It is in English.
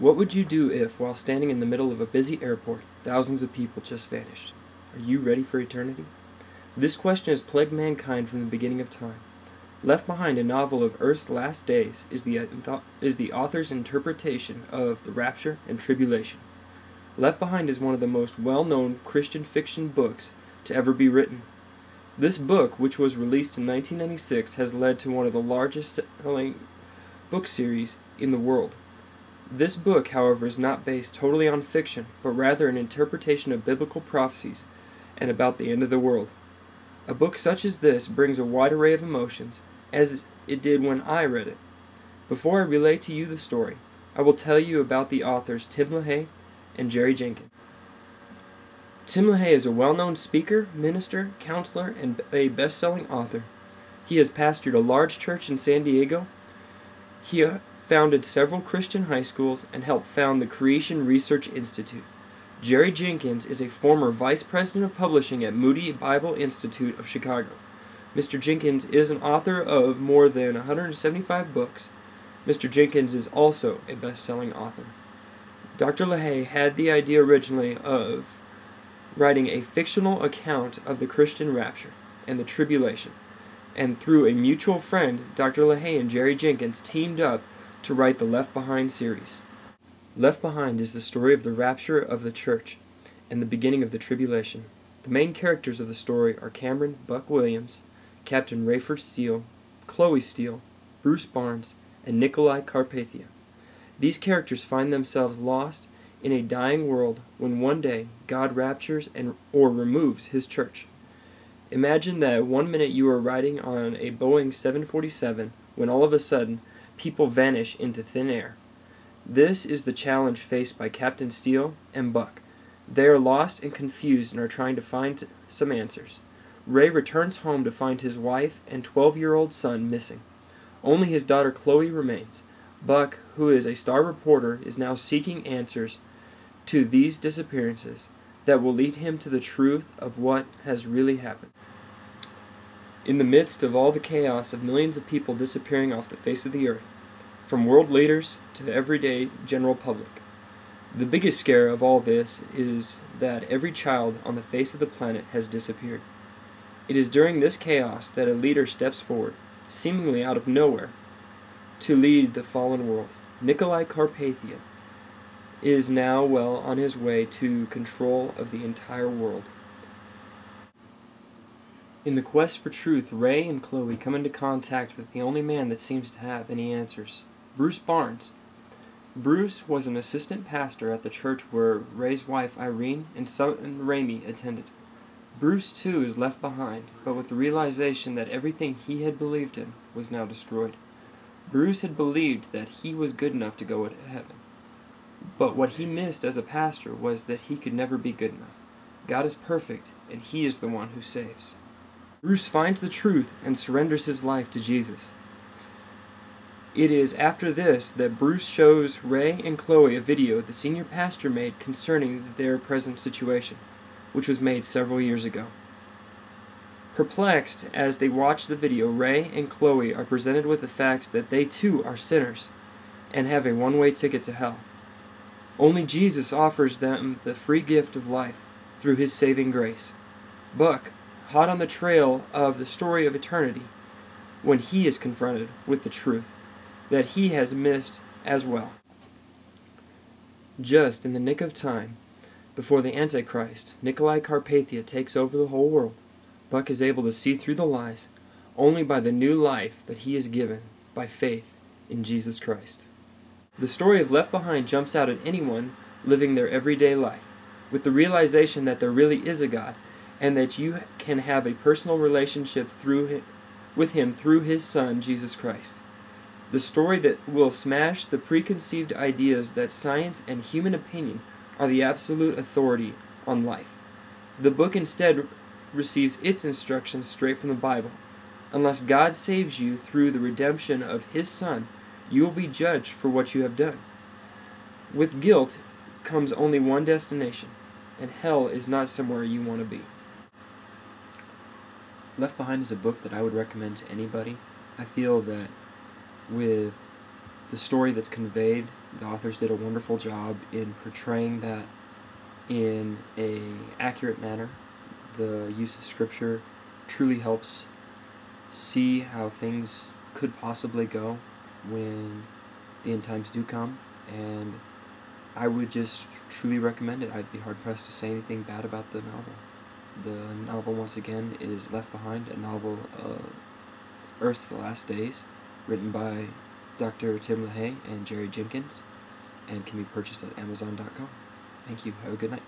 What would you do if, while standing in the middle of a busy airport, thousands of people just vanished? Are you ready for eternity? This question has plagued mankind from the beginning of time. Left Behind, a novel of Earth's last days, is the, uh, is the author's interpretation of the rapture and tribulation. Left Behind is one of the most well known Christian fiction books to ever be written. This book, which was released in 1996, has led to one of the largest selling book series in the world. This book, however, is not based totally on fiction, but rather an interpretation of biblical prophecies and about the end of the world. A book such as this brings a wide array of emotions, as it did when I read it. Before I relate to you the story, I will tell you about the authors Tim LaHaye and Jerry Jenkins. Tim LaHaye is a well known speaker, minister, counselor, and a best selling author. He has pastored a large church in San Diego. He founded several Christian high schools, and helped found the Creation Research Institute. Jerry Jenkins is a former vice president of publishing at Moody Bible Institute of Chicago. Mr. Jenkins is an author of more than 175 books. Mr. Jenkins is also a best selling author. Dr. LaHaye had the idea originally of writing a fictional account of the Christian rapture and the tribulation, and through a mutual friend, Dr. LaHaye and Jerry Jenkins teamed up to write the Left Behind series. Left Behind is the story of the rapture of the church and the beginning of the tribulation. The main characters of the story are Cameron Buck Williams, Captain Rayford Steele, Chloe Steele, Bruce Barnes, and Nicolae Carpathia. These characters find themselves lost in a dying world when one day God raptures and or removes his church. Imagine that one minute you are riding on a Boeing 747 when all of a sudden people vanish into thin air. This is the challenge faced by Captain Steele and Buck. They are lost and confused and are trying to find some answers. Ray returns home to find his wife and 12 year old son missing. Only his daughter Chloe remains. Buck, who is a star reporter, is now seeking answers to these disappearances that will lead him to the truth of what has really happened. In the midst of all the chaos of millions of people disappearing off the face of the earth, from world leaders to the everyday general public. The biggest scare of all this is that every child on the face of the planet has disappeared. It is during this chaos that a leader steps forward, seemingly out of nowhere, to lead the fallen world. Nicolae Carpathia is now well on his way to control of the entire world. In the quest for truth, Ray and Chloe come into contact with the only man that seems to have any answers. Bruce Barnes. Bruce was an assistant pastor at the church where Ray's wife Irene and son Raymie attended. Bruce too is left behind, but with the realization that everything he had believed in was now destroyed. Bruce had believed that he was good enough to go to heaven. But what he missed as a pastor was that he could never be good enough. God is perfect, and he is the one who saves. Bruce finds the truth and surrenders his life to Jesus. It is after this that Bruce shows Ray and Chloe a video the senior pastor made concerning their present situation, which was made several years ago. Perplexed as they watch the video, Ray and Chloe are presented with the fact that they too are sinners and have a one way ticket to hell. Only Jesus offers them the free gift of life through his saving grace. Buck, hot on the trail of the story of eternity, when he is confronted with the truth, that he has missed as well. Just in the nick of time, before the Antichrist, Nicolae Carpathia takes over the whole world. Buck is able to see through the lies only by the new life that he is given by faith in Jesus Christ. The story of Left Behind jumps out at anyone living their everyday life, with the realization that there really is a God, and that you can have a personal relationship through him, with Him through His Son, Jesus Christ. The story that will smash the preconceived ideas that science and human opinion are the absolute authority on life. The book instead receives its instructions straight from the Bible. Unless God saves you through the redemption of His Son, you will be judged for what you have done. With guilt comes only one destination, and hell is not somewhere you want to be. Left Behind is a book that I would recommend to anybody. I feel that with the story that's conveyed The authors did a wonderful job in portraying that in a accurate manner. The use of scripture truly helps see how things could possibly go when the end times do come, and I would just truly recommend it. I'd be hard pressed to say anything bad about the novel. The novel, once again, is Left Behind, a novel of Earth's the Last Days, written by Dr. Tim LaHaye and Jerry Jenkins, and can be purchased at Amazon.com. Thank you. Have a good night.